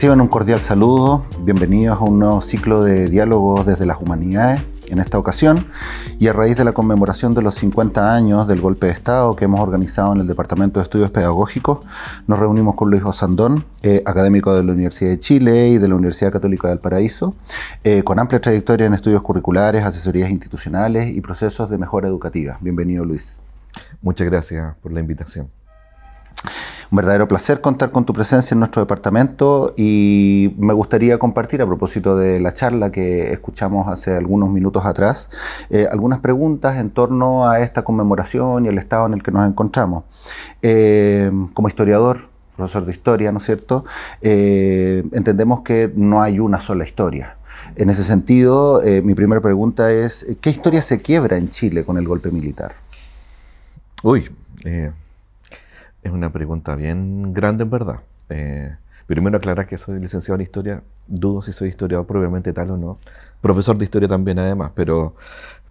Reciban un cordial saludo, bienvenidos a un nuevo ciclo de diálogos desde las humanidades. En esta ocasión, y a raíz de la conmemoración de los 50 años del golpe de Estado que hemos organizado en el Departamento de Estudios Pedagógicos, nos reunimos con Luis Osandón, eh, académico de la Universidad de Chile y de la Universidad Católica del Paraíso, eh, con amplia trayectoria en estudios curriculares, asesorías institucionales y procesos de mejora educativa. Bienvenido, Luis. Muchas gracias por la invitación. Un verdadero placer contar con tu presencia en nuestro departamento y me gustaría compartir a propósito de la charla que escuchamos hace algunos minutos atrás, eh, algunas preguntas en torno a esta conmemoración y el estado en el que nos encontramos. Eh, como historiador, profesor de historia, ¿no es cierto? Eh, entendemos que no hay una sola historia. En ese sentido, mi primera pregunta es, ¿qué historia se quiebra en Chile con el golpe militar? Uy, es una pregunta bien grande en verdad. Eh, primero aclarar que soy licenciado en historia, dudo si soy historiador propiamente tal o no. Profesor de historia también además, pero,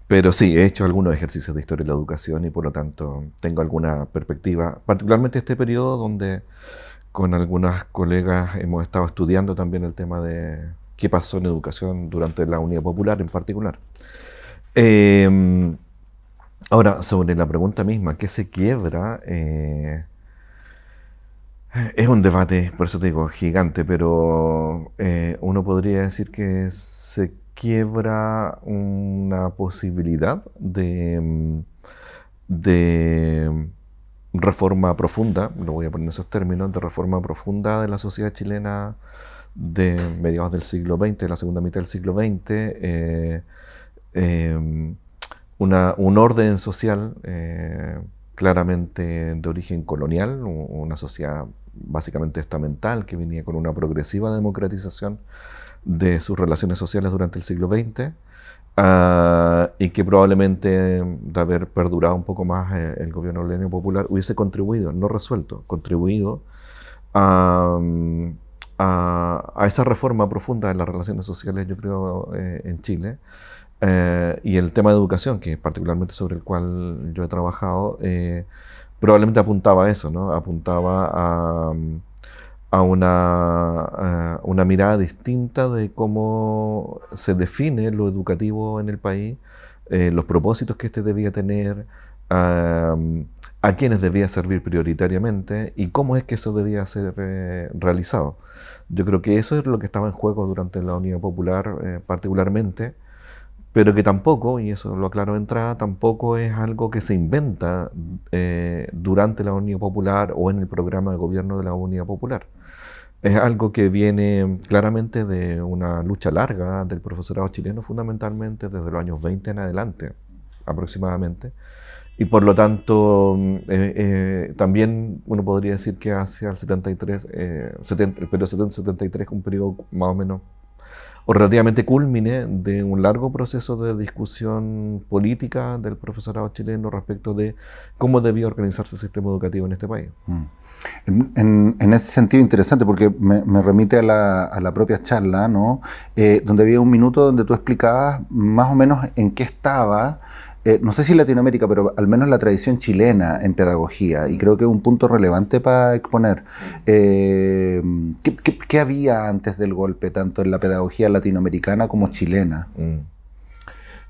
pero sí, he hecho algunos ejercicios de historia de la educación y por lo tanto tengo alguna perspectiva, particularmente este periodo donde con algunas colegas hemos estado estudiando también el tema de qué pasó en educación durante la Unidad Popular en particular. Eh, ahora, sobre la pregunta misma, ¿qué se quiebra? Eh, es un debate, por eso te digo, gigante, pero eh, uno podría decir que se quiebra una posibilidad de, mm, de reforma profunda, lo voy a poner en esos términos, de reforma profunda de la sociedad chilena de mediados del siglo XX, de la segunda mitad del siglo XX, eh, em, un orden social eh, claramente de origen colonial, una sociedad básicamente estamental que venía con una progresiva democratización de sus relaciones sociales durante el siglo XX ah, y que probablemente de haber perdurado un poco más eh, el gobierno leonino popular hubiese contribuido, no resuelto, contribuido a, esa reforma profunda de las relaciones sociales, yo creo, eh, en Chile. Eh, y el tema de educación, que particularmente sobre el cual yo he trabajado, eh, probablemente apuntaba a eso, ¿no? Apuntaba a, una, una, mirada distinta de cómo se define lo educativo en el país, eh, los propósitos que éste debía tener, a quienes debía servir prioritariamente y cómo es que eso debía ser realizado. Yo creo que eso es lo que estaba en juego durante la Unidad Popular particularmente pero que tampoco, y eso lo aclaro de entrada, tampoco es algo que se inventa eh, durante la Unidad Popular o en el programa de gobierno de la Unidad Popular. Es algo que viene claramente de una lucha larga del profesorado chileno, fundamentalmente desde los años 20 en adelante, aproximadamente. Y por lo tanto, eh, eh, también uno podría decir que hacia el 73, 70, el periodo 70-73 es un periodo más o menos o relativamente culmine de un largo proceso de discusión política del profesorado chileno respecto de cómo debía organizarse el sistema educativo en este país. Mm. En, ese sentido interesante, porque me, remite a la, propia charla, ¿no? Eh, donde había un minuto donde tú explicabas más o menos en qué estaba eh, no sé si Latinoamérica, pero al menos la tradición chilena en pedagogía, y creo que es un punto relevante para exponer. Eh, ¿qué, había antes del golpe, tanto en la pedagogía latinoamericana como chilena? Mm.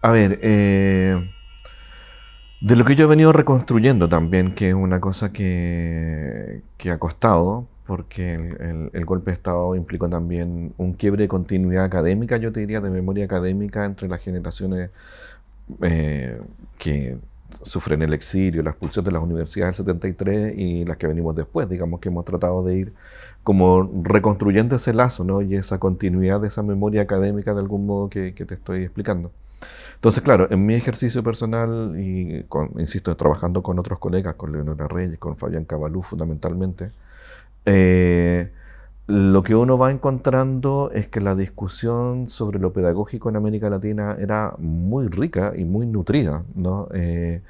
A ver, eh, de lo que yo he venido reconstruyendo también, que es una cosa que, ha costado, porque el, el, golpe de Estado implicó también un quiebre de continuidad académica, yo te diría, de memoria académica entre las generaciones eh, que sufren el exilio, la expulsión de las universidades del 73 y las que venimos después, digamos que hemos tratado de ir como reconstruyendo ese lazo ¿no? y esa continuidad de esa memoria académica de algún modo que, te estoy explicando. Entonces, claro, en mi ejercicio personal, y insisto, trabajando con otros colegas, con Leonora Reyes, con Fabián Cabalú fundamentalmente, eh, lo que uno va encontrando es que la discusión sobre lo pedagógico en América Latina era muy rica y muy nutrida, ¿no? Eh,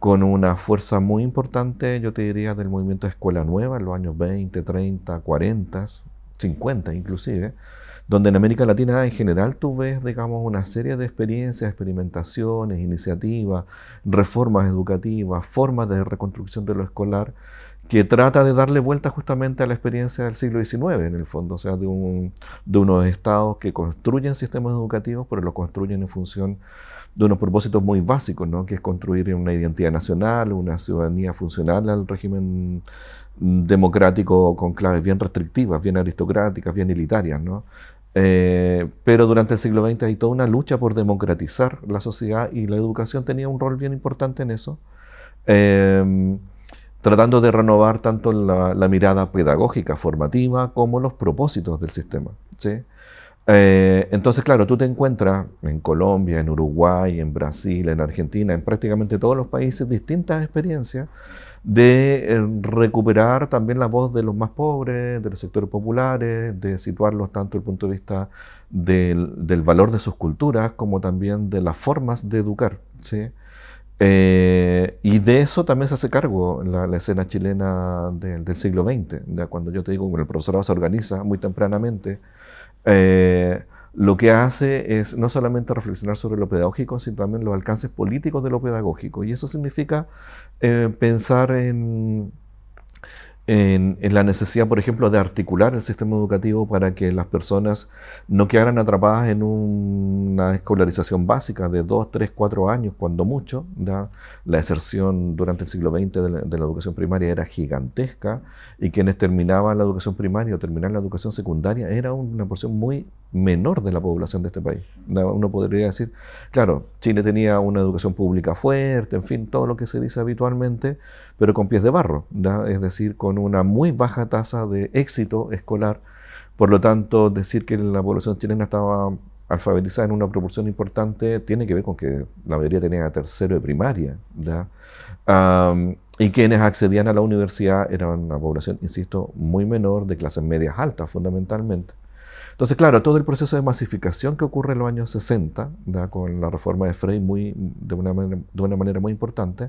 con una fuerza muy importante, yo te diría, del movimiento Escuela Nueva en los años 20, 30, 40, 50 inclusive, donde en América Latina en general tú ves, digamos, una serie de experiencias, experimentaciones, iniciativas, reformas educativas, formas de reconstrucción de lo escolar que trata de darle vuelta justamente a la experiencia del siglo XIX, en el fondo, o sea, de, un, de unos estados que construyen sistemas educativos, pero lo construyen en función de unos propósitos muy básicos, ¿no? que es construir una identidad nacional, una ciudadanía funcional al régimen democrático con claves bien restrictivas, bien aristocráticas, bien elitarias. ¿no? Eh, pero durante el siglo XX hay toda una lucha por democratizar la sociedad y la educación tenía un rol bien importante en eso. Eh, tratando de renovar tanto la, mirada pedagógica, formativa, como los propósitos del sistema. ¿sí? Eh, entonces, claro, tú te encuentras en Colombia, en Uruguay, en Brasil, en Argentina, en prácticamente todos los países, distintas experiencias de eh, recuperar también la voz de los más pobres, de los sectores populares, de situarlos tanto desde el punto de vista del, del, valor de sus culturas como también de las formas de educar. ¿sí? Eh, y de eso también se hace cargo la, escena chilena del siglo XX. Cuando yo te digo que el profesorado se organiza muy tempranamente, eh, lo que hace es no solamente reflexionar sobre lo pedagógico, sino también los alcances políticos de lo pedagógico. Y eso significa eh, pensar en en, la necesidad, por ejemplo, de articular el sistema educativo para que las personas no quedaran atrapadas en una escolarización básica de 2, 3, 4 años, cuando mucho. La deserción durante el siglo XX de la, educación primaria era gigantesca y quienes terminaban la educación primaria o terminaban la educación secundaria era una porción muy menor de la población de este país. Uno podría decir, claro, Chile tenía una educación pública fuerte, en fin, todo lo que se dice habitualmente, pero con pies de barro, es decir, con una muy baja tasa de éxito escolar. Por lo tanto, decir que la población chilena estaba alfabetizada en una proporción importante tiene que ver con que la mayoría tenía tercero de primaria. y quienes accedían a la universidad eran una población, insisto, muy menor, de clases medias altas fundamentalmente. Entonces, claro, todo el proceso de masificación que ocurre en los años 60, con la reforma de Frey muy, de, una manera, de una manera muy importante,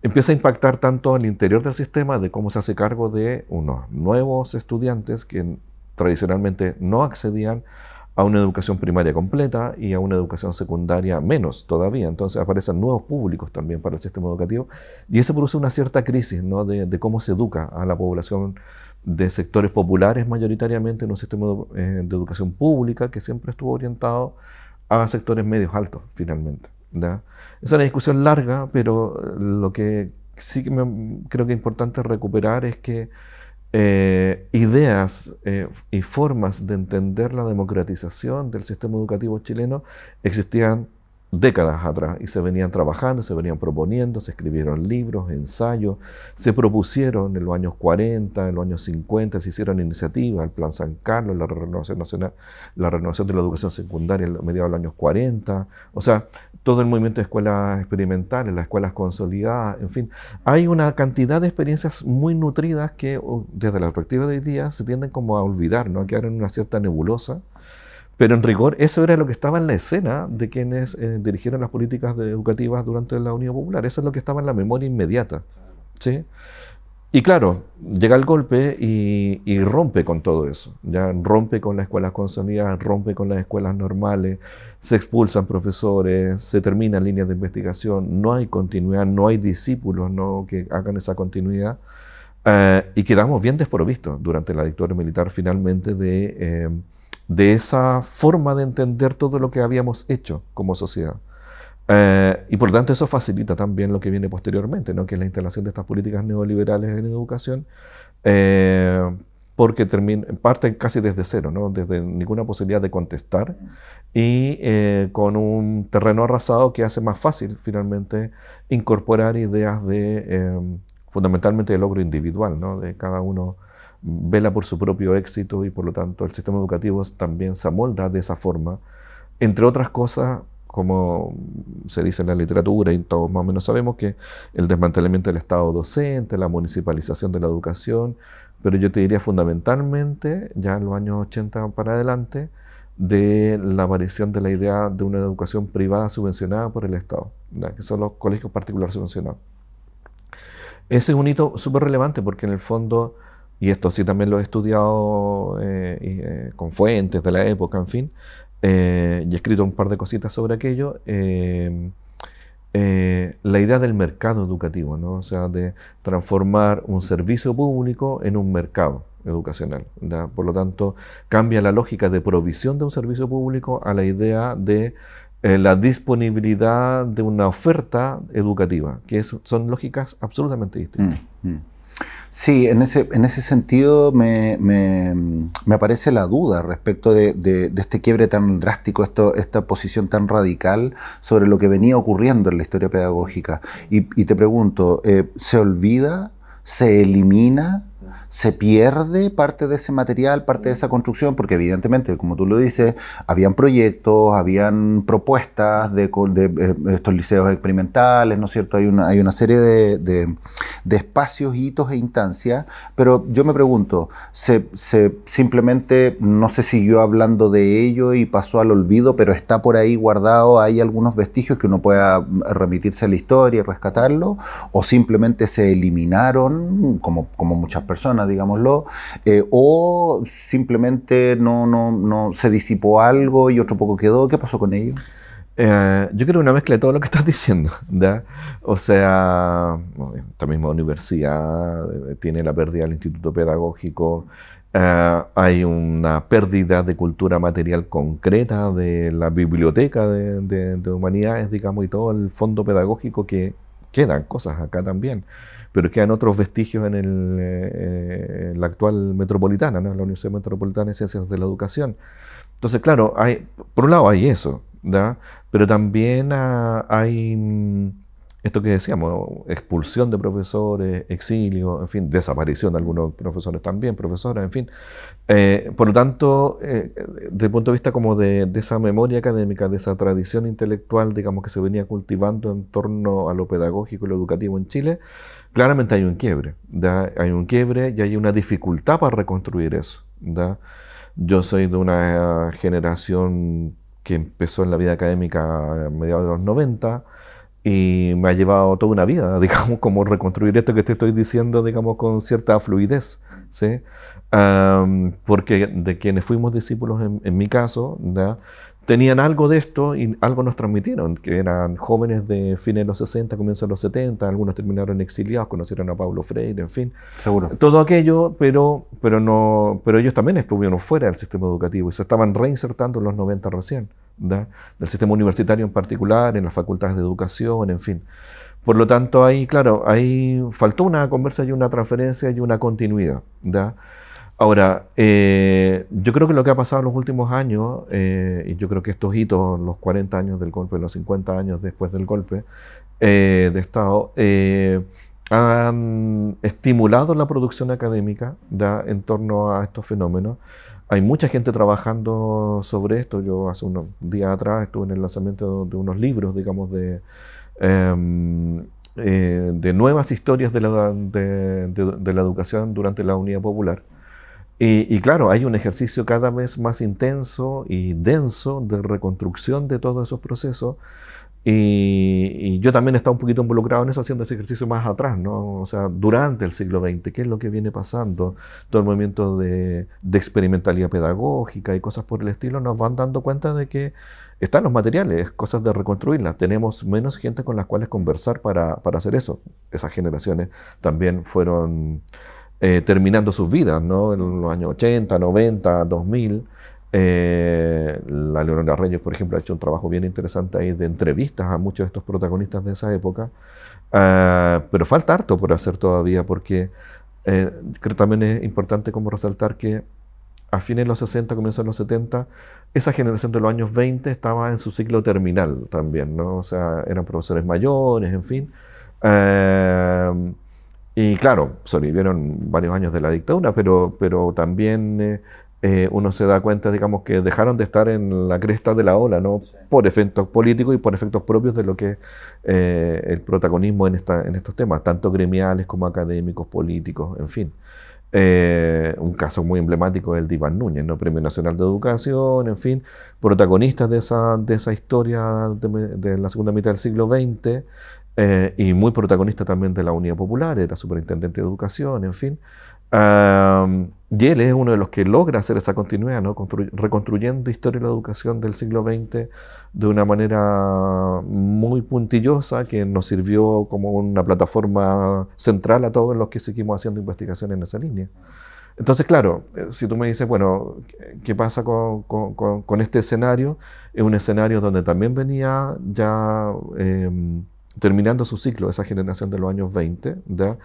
empieza a impactar tanto al interior del sistema de cómo se hace cargo de unos nuevos estudiantes que tradicionalmente no accedían a una educación primaria completa y a una educación secundaria menos todavía. Entonces aparecen nuevos públicos también para el sistema educativo y eso produce una cierta crisis ¿no? de, de, cómo se educa a la población de sectores populares mayoritariamente en un sistema de, eh, educación pública que siempre estuvo orientado a sectores medios altos, finalmente. Es una discusión larga, pero lo que sí que creo que es importante recuperar es que eh, ideas eh, y formas de entender la democratización del sistema educativo chileno existían décadas atrás y se venían trabajando, se venían proponiendo, se escribieron libros, ensayos, se propusieron en los años 40, en los años 50, se hicieron iniciativas, el Plan San Carlos, la renovación nacional, la renovación de la educación secundaria a mediados de los años 40, o sea, todo el movimiento de escuelas experimentales, las escuelas consolidadas, en fin, hay una cantidad de experiencias muy nutridas que desde la perspectiva de hoy día se tienden como a olvidar, ¿no? a quedar en una cierta nebulosa pero en rigor, eso era lo que estaba en la escena de quienes eh, dirigieron las políticas educativas durante la Unión Popular. Eso es lo que estaba en la memoria inmediata. ¿sí? Y claro, llega el golpe y, rompe con todo eso. Ya rompe con las escuelas consolidadas, rompe con las escuelas normales, se expulsan profesores, se terminan líneas de investigación, no hay continuidad, no hay discípulos ¿no? que hagan esa continuidad. Eh, y quedamos bien desprovistos durante la dictadura militar finalmente de... Eh, de esa forma de entender todo lo que habíamos hecho como sociedad. Eh, y por lo tanto eso facilita también lo que viene posteriormente, ¿no? que es la instalación de estas políticas neoliberales en educación, eh, porque termina, parten casi desde cero, ¿no? desde ninguna posibilidad de contestar y eh, con un terreno arrasado que hace más fácil finalmente incorporar ideas de fundamentalmente de logro individual, ¿no? de cada uno vela por su propio éxito y por lo tanto el sistema educativo también se amolda de esa forma. Entre otras cosas, como se dice en la literatura y todos más o menos sabemos que el desmantelamiento del Estado docente, la municipalización de la educación, pero yo te diría fundamentalmente, ya en los años 80 para adelante, de la aparición de la idea de una educación privada subvencionada por el Estado, que son los colegios particulares subvencionados. Ese es un hito súper relevante porque en el fondo y esto sí también lo he estudiado eh, eh, con fuentes de la época, en fin, eh, y he escrito un par de cositas sobre aquello, la idea del mercado educativo, ¿no? o sea, de transformar un servicio público en un mercado educacional. Por lo tanto, cambia la lógica de provisión de un servicio público a la idea de eh, la disponibilidad de una oferta educativa, que son lógicas absolutamente distintas. Mm, mm. Sí, en ese, en ese sentido me, aparece la duda respecto de, este quiebre tan drástico, esta posición tan radical sobre lo que venía ocurriendo en la historia pedagógica. Y, te pregunto, eh, ¿se olvida? ¿Se elimina? Se pierde parte de ese material, parte de esa construcción, porque evidentemente, como tú lo dices, habían proyectos, habían propuestas de, eh, estos liceos experimentales, ¿no es cierto? Hay una, hay una serie de, espacios, hitos e instancias, pero yo me pregunto, ¿se, simplemente no se siguió hablando de ello y pasó al olvido, pero está por ahí guardado, hay algunos vestigios que uno pueda remitirse a la historia y rescatarlo, o simplemente se eliminaron, como, como muchas personas, digámoslo, eh, o simplemente no, no, no, se disipó algo y otro poco quedó. ¿Qué pasó con ello? Eh, yo creo una mezcla de todo lo que estás diciendo. O sea, esta misma universidad eh, tiene la pérdida del instituto pedagógico, hay una pérdida de cultura material concreta de la biblioteca de, de, humanidades, digamos, y todo el fondo pedagógico que quedan cosas acá también pero quedan otros vestigios en, el, eh, la actual metropolitana, ¿no? la Universidad Metropolitana de Ciencias de la Educación. Entonces, claro, hay, por un lado hay eso, ¿da? pero también hay mm, esto que decíamos, expulsión de profesores, exilio, en fin, desaparición de algunos profesores también, profesoras, en fin. Eh, por lo tanto, eh, desde el punto de vista como de, esa memoria académica, de esa tradición intelectual, digamos, que se venía cultivando en torno a lo pedagógico y lo educativo en Chile, claramente hay un quiebre. Hay un quiebre y hay una dificultad para reconstruir eso. Yo soy de una generación que empezó en la vida académica a mediados de los 90 y me ha llevado toda una vida, digamos, como reconstruir esto que te estoy diciendo, digamos, con cierta fluidez, ¿sí? porque de quienes fuimos discípulos, en, en mi caso, ¿da? Tenían algo de esto y algo nos transmitieron, que eran jóvenes de fines de los 60, comienzos de los 70, algunos terminaron exiliados, conocieron a Pablo Freire, en fin. Seguro. Todo aquello, pero, pero, no, pero ellos también estuvieron fuera del sistema educativo y se estaban reinsertando en los 90 recién, del sistema universitario en particular, en las facultades de educación, en fin. Por lo tanto, ahí, claro, ahí faltó una conversa y una transferencia y una continuidad. ¿da? Ahora, eh, yo creo que lo que ha pasado en los últimos años, eh, y yo creo que estos hitos, los 40 años del golpe, los 50 años después del golpe eh, de Estado, han estimulado la producción académica en torno a estos fenómenos. Hay mucha gente trabajando sobre esto. Yo hace unos días atrás estuve en el lanzamiento de unos libros, digamos, de, em, de nuevas historias de la, de la educación durante la Unidad Popular. Y, claro, hay un ejercicio cada vez más intenso y denso de reconstrucción de todos esos procesos. Y, yo también he estado un poquito involucrado en eso, haciendo ese ejercicio más atrás, ¿no? O sea, durante el siglo XX, ¿qué es lo que viene pasando? Todo el movimiento de, experimentalidad pedagógica y cosas por el estilo nos van dando cuenta de que están los materiales, cosas de reconstruirlas. Tenemos menos gente con las cuales conversar para, para hacer eso. Esas generaciones también fueron eh, terminando sus vidas, ¿no? En los años 80, 90, 2000. la Leonora Reyes, por ejemplo, ha hecho un trabajo bien interesante ahí de entrevistas a muchos de estos protagonistas de esa época. Ah, pero falta harto por hacer todavía, porque eh, creo también es importante como resaltar que a fines de los 60, comienzos de los 70, esa generación de los años 20 estaba en su ciclo terminal también, ¿no? O sea, eran profesores mayores, en fin. Ah, y claro, sobrevivieron varios años de la dictadura, pero, pero también eh, eh, uno se da cuenta, digamos, que dejaron de estar en la cresta de la ola, ¿no? Por efectos políticos y por efectos propios de lo que es eh, el protagonismo en, esta, en estos temas, tanto gremiales como académicos, políticos, en fin. Un caso muy emblemático es el de Iván Núñez, ¿no? Premio Nacional de Educación, en fin, protagonistas de esa, de esa historia de, de la segunda mitad del siglo XX, eh, y muy protagonista también de la Unidad Popular, era superintendente de educación, en fin. Y él es uno de los que logra hacer esa continuidad, ¿no? reconstruyendo historia de la educación del siglo XX de una manera muy puntillosa que nos sirvió como una plataforma central a todos los que seguimos haciendo investigación en esa línea. Entonces, claro, eh, si tú me dices, bueno, ¿qué pasa con, con, este escenario? Es un escenario donde también venía ya em, terminando su ciclo esa generación de los años 20, ¿ya?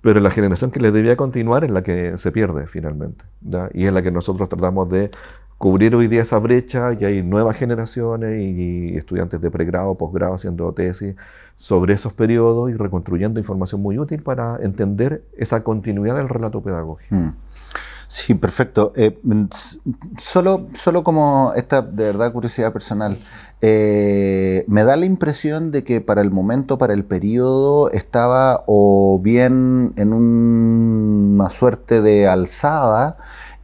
pero la generación que le debía continuar es la que se pierde finalmente, ¿ya? y es la que nosotros tratamos de cubrir hoy día esa brecha y hay nuevas generaciones y, estudiantes de pregrado, posgrado haciendo tesis sobre esos periodos y reconstruyendo información muy útil para entender esa continuidad del relato pedagógico. Mm. Sí, perfecto. Eh, solo, solo como esta de verdad curiosidad personal, eh, me da la impresión de que para el momento, para el periodo, estaba o bien en una suerte de alzada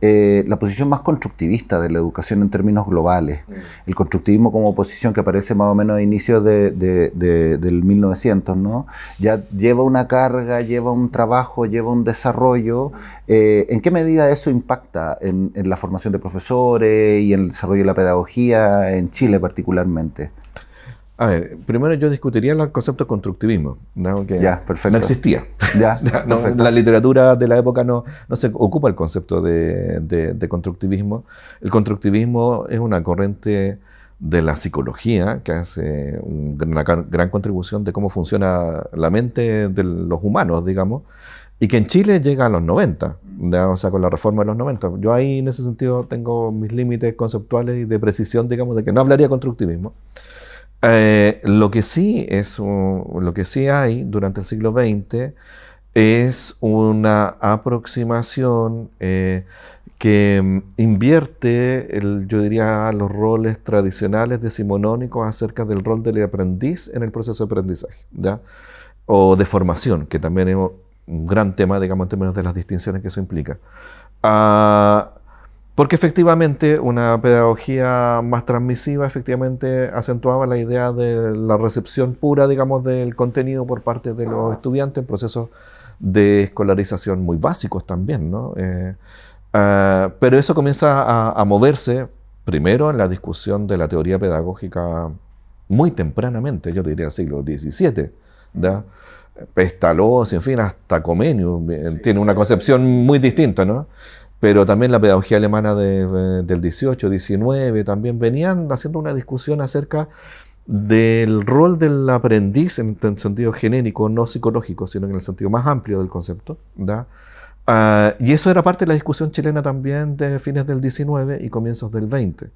eh, la posición más constructivista de la educación en términos globales. Mm. El constructivismo como posición que aparece más o menos a inicios de, del 1900, ¿no? Ya lleva una carga, lleva un trabajo, lleva un desarrollo. Eh, ¿En qué medida eso impacta en, la formación de profesores y en el desarrollo de la pedagogía en Chile particularmente? A ver, primero yo discutiría el concepto de constructivismo, ¿no? que ya, perfecto. no existía. Ya, la literatura de la época no, no se ocupa el concepto de, de, constructivismo. El constructivismo es una corriente de la psicología que hace una gran contribución de cómo funciona la mente de los humanos, digamos, y que en Chile llega a los 90, o sea, con la reforma de los 90. Yo ahí en ese sentido tengo mis límites conceptuales y de precisión, digamos, de que no hablaría constructivismo. Eh, lo, que sí es, lo que sí hay durante el siglo XX es una aproximación eh, que mm, invierte, yo diría, los roles tradicionales decimonónicos acerca del rol del aprendiz en el proceso de aprendizaje, o de formación, que también es un gran tema, digamos, en términos de las distinciones que eso implica. Ah, porque efectivamente una pedagogía más transmisiva efectivamente acentuaba la idea de la recepción pura, digamos, del contenido por parte de los estudiantes en procesos de escolarización muy básicos también, ¿no? Eh, ah, pero eso comienza a, moverse primero en la discusión de la teoría pedagógica muy tempranamente, yo diría siglo XVII, ¿da? Pestalozzi, en fin, hasta Comenius, eh, tiene una concepción muy distinta, ¿no? Pero también la pedagogía alemana del 18, 19, también venían haciendo una discusión acerca del rol del aprendiz en el sentido genérico, no psicológico, sino en el sentido más amplio del concepto. Ah, y eso era parte de la discusión chilena también de fines del 19 y comienzos del 20.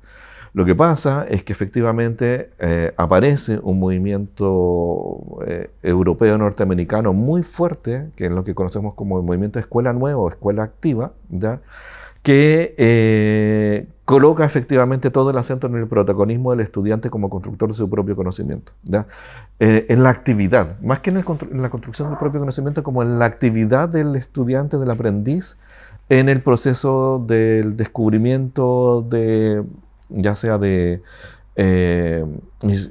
Lo que pasa es que efectivamente eh, aparece un movimiento eh, europeo norteamericano muy fuerte, que es lo que conocemos como el movimiento escuela nueva o escuela activa, que eh, coloca efectivamente todo el acento en el protagonismo del estudiante como constructor de su propio conocimiento, en la actividad, más que en, en, la construcción del propio conocimiento, como en la actividad del estudiante, del aprendiz, en el proceso del descubrimiento de ya sea de eh,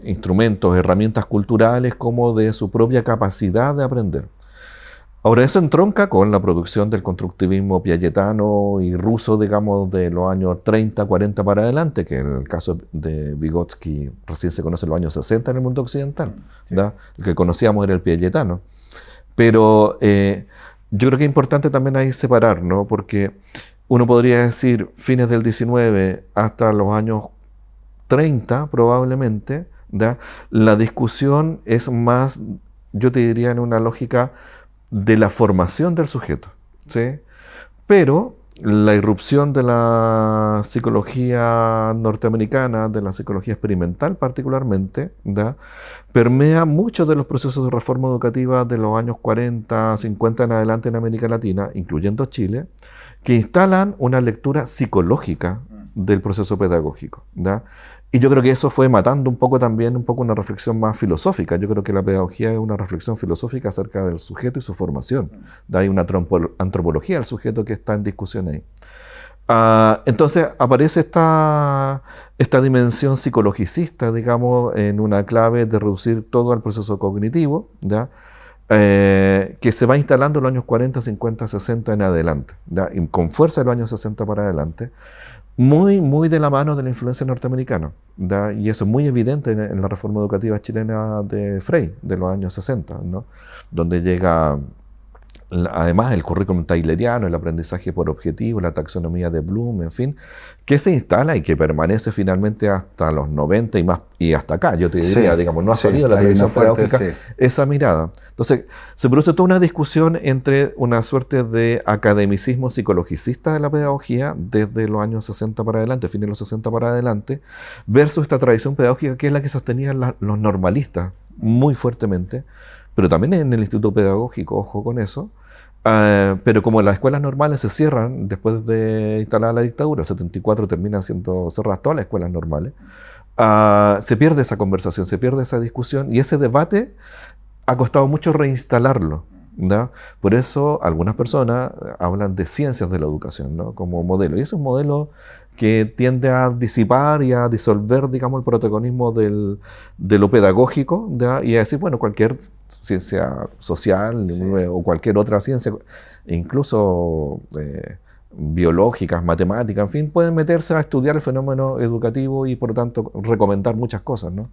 instrumentos, herramientas culturales, como de su propia capacidad de aprender. Ahora, eso entronca con la producción del constructivismo piagetano y ruso, digamos, de los años 30, 40 para adelante, que en el caso de Vygotsky recién se conoce en los años 60 en el mundo occidental. El que conocíamos era el piagetano. Pero eh, yo creo que es importante también ahí separar, ¿no? Porque uno podría decir fines del 19 hasta los años 30 probablemente, la discusión es más, yo te diría, en una lógica de la formación del sujeto. Pero la irrupción de la psicología norteamericana, de la psicología experimental particularmente, permea muchos de los procesos de reforma educativa de los años 40, 50 en adelante en América Latina, incluyendo Chile, que instalan una lectura psicológica del proceso pedagógico. Y yo creo que eso fue matando un poco también un poco una reflexión más filosófica. Yo creo que la pedagogía es una reflexión filosófica acerca del sujeto y su formación. Hay una antropología del sujeto que está en discusión ahí. Ah, entonces aparece esta, esta dimensión psicologicista, digamos, en una clave de reducir todo al proceso cognitivo, ¿ya? Eh, que se va instalando en los años 40, 50, 60 en adelante, y con fuerza en los años 60 para adelante, muy, muy de la mano de la influencia norteamericana. Y eso es muy evidente en, la reforma educativa chilena de Frey, de los años 60, ¿no? donde llega además el currículum tayleriano, el aprendizaje por objetivo, la taxonomía de Bloom, en fin, que se instala y que permanece finalmente hasta los 90 y más y hasta acá, yo te diría, digamos, no ha salido la tradición pedagógica esa mirada. Entonces, se produce toda una discusión entre una suerte de academicismo psicologicista de la pedagogía desde los años 60 para adelante, fines de los 60 para adelante, versus esta tradición pedagógica que es la que sostenían los normalistas muy fuertemente, pero también en el Instituto Pedagógico, ojo con eso, Ah, pero como las escuelas normales se cierran después de instalar la dictadura, el 74 terminan siendo cerradas todas las escuelas normales, uh, se pierde esa conversación, se pierde esa discusión y ese debate ha costado mucho reinstalarlo. ¿no? Por eso algunas personas hablan de ciencias de la educación ¿no? como modelo. Y es un modelo que tiende a disipar y a disolver, digamos, el protagonismo del, de lo pedagógico y a decir, bueno, cualquier ciencia social o cualquier otra ciencia, incluso eh, biológicas, matemáticas, en fin, pueden meterse a estudiar el fenómeno educativo y por lo tanto recomendar muchas cosas, ¿no?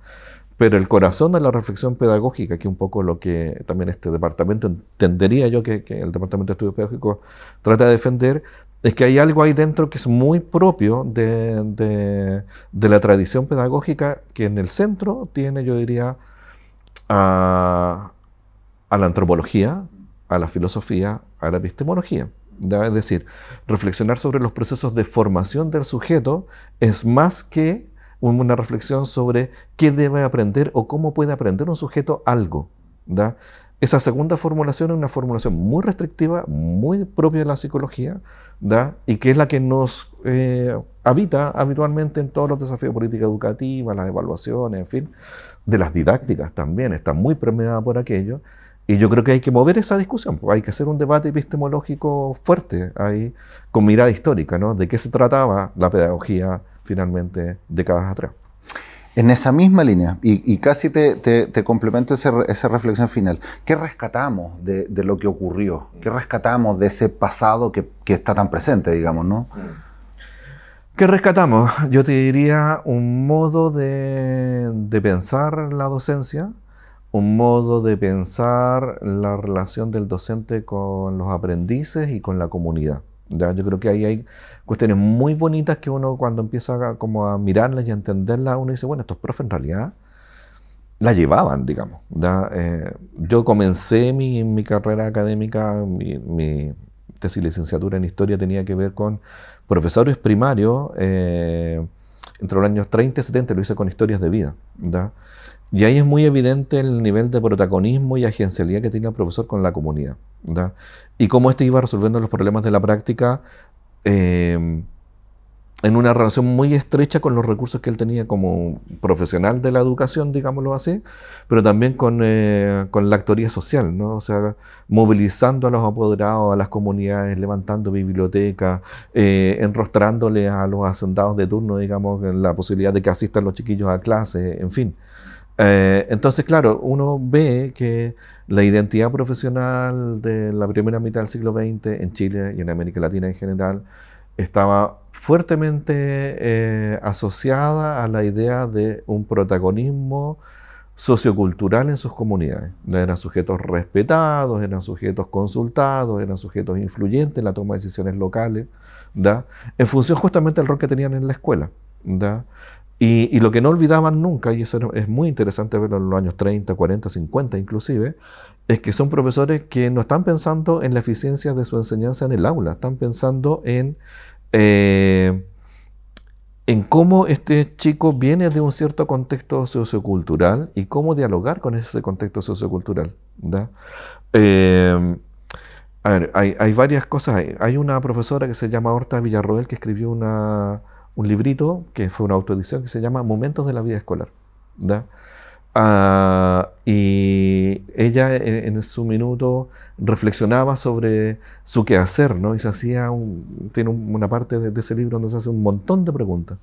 Pero el corazón de la reflexión pedagógica, que es un poco lo que también este departamento, entendería yo que, que el Departamento de Estudios Pedagógicos trata de defender, es que hay algo ahí dentro que es muy propio de, la tradición pedagógica que en el centro tiene, yo diría, a, la antropología, a la filosofía, a la epistemología. Es decir, reflexionar sobre los procesos de formación del sujeto es más que una reflexión sobre qué debe aprender o cómo puede aprender un sujeto algo. Esa segunda formulación es una formulación muy restrictiva, muy propia de la psicología, y que es la que nos eh, habita habitualmente en todos los desafíos de política educativa, las evaluaciones, en fin, de las didácticas también, está muy permeada por aquello. Y yo creo que hay que mover esa discusión, hay que hacer un debate epistemológico fuerte ahí, con mirada histórica, ¿no? De qué se trataba la pedagogía finalmente décadas atrás. En esa misma línea, y, casi te, complemento esa reflexión final, ¿qué rescatamos de, lo que ocurrió? ¿Qué rescatamos de ese pasado que, está tan presente, digamos, no? ¿Qué rescatamos? Yo te diría un modo de, de pensar la docencia, un modo de pensar la relación del docente con los aprendices y con la comunidad. ¿Ya? Yo creo que ahí hay cuestiones muy bonitas que uno cuando empieza a, como a mirarlas y a entenderlas, uno dice, bueno, estos profes en realidad la llevaban, digamos. Eh, yo comencé mi, mi, carrera académica, mi, mi, tesis licenciatura en historia tenía que ver con profesores primarios eh, entre los años 30 y 70, lo hice con historias de vida. Y ahí es muy evidente el nivel de protagonismo y agencialidad que tiene el profesor con la comunidad. Y cómo éste iba resolviendo los problemas de la práctica eh, en una relación muy estrecha con los recursos que él tenía como profesional de la educación, digámoslo así, pero también con, eh, la actoría social, ¿no? O sea, movilizando a los apoderados, a las comunidades, levantando bibliotecas, eh, enrostrándole a los hacendados de turno, digamos, la posibilidad de que asistan los chiquillos a clase, en fin. Eh, entonces, claro, uno ve que la identidad profesional de la primera mitad del siglo XX en Chile y en América Latina en general estaba fuertemente eh, asociada a la idea de un protagonismo sociocultural en sus comunidades. Eran sujetos respetados, eran sujetos consultados, eran sujetos influyentes en la toma de decisiones locales, en función justamente del rol que tenían en la escuela. Y, lo que no olvidaban nunca, y eso es muy interesante verlo en los años 30, 40, 50 inclusive, es que son profesores que no están pensando en la eficiencia de su enseñanza en el aula, están pensando en, eh, en cómo este chico viene de un cierto contexto sociocultural y cómo dialogar con ese contexto sociocultural. Eh, a ver, hay, hay, varias cosas. Hay una profesora que se llama Horta Villarroel que escribió una un librito que fue una autoedición que se llama Momentos de la vida escolar. Ah, y ella en, su minuto reflexionaba sobre su quehacer, ¿no? Y se hacía, tiene una parte de, ese libro donde se hace un montón de preguntas.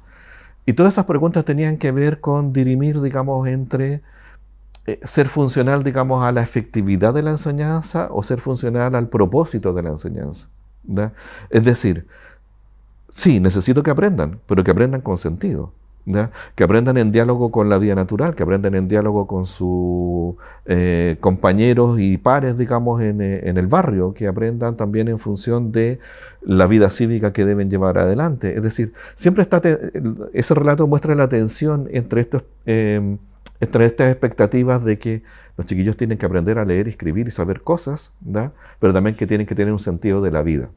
Y todas esas preguntas tenían que ver con dirimir, digamos, entre eh, ser funcional, digamos, a la efectividad de la enseñanza o ser funcional al propósito de la enseñanza. Es decir, sí, necesito que aprendan, pero que aprendan con sentido que aprendan en diálogo con la vida natural, que aprendan en diálogo con sus eh, compañeros y pares, digamos, en, eh, en, el barrio, que aprendan también en función de la vida cívica que deben llevar adelante. Es decir, siempre está ese relato muestra la tensión em, entre estas expectativas de que los chiquillos tienen que aprender a leer, escribir y saber cosas, pero también que tienen que tener un sentido de la vida.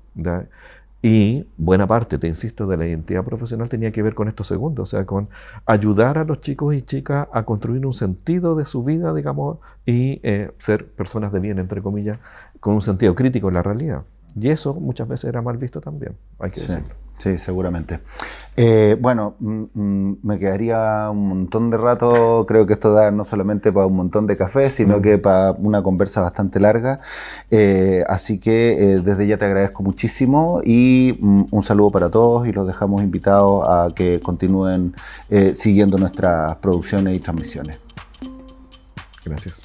Y buena parte, te insisto, de la identidad profesional tenía que ver con esto segundo, o sea, con ayudar a los chicos y chicas a construir un sentido de su vida, digamos, y eh, ser personas de bien, entre comillas, con un sentido crítico en la realidad. Y eso muchas veces era mal visto también, hay que decirlo. Sí, seguramente. Eh, bueno, mm, mm, me quedaría un montón de rato, creo que esto da no solamente para un montón de café, sino mm. que para una conversa bastante larga. Eh, así que eh, desde ya te agradezco muchísimo y un saludo para todos y los dejamos invitados a que continúen siguiendo nuestras producciones y transmisiones. Gracias.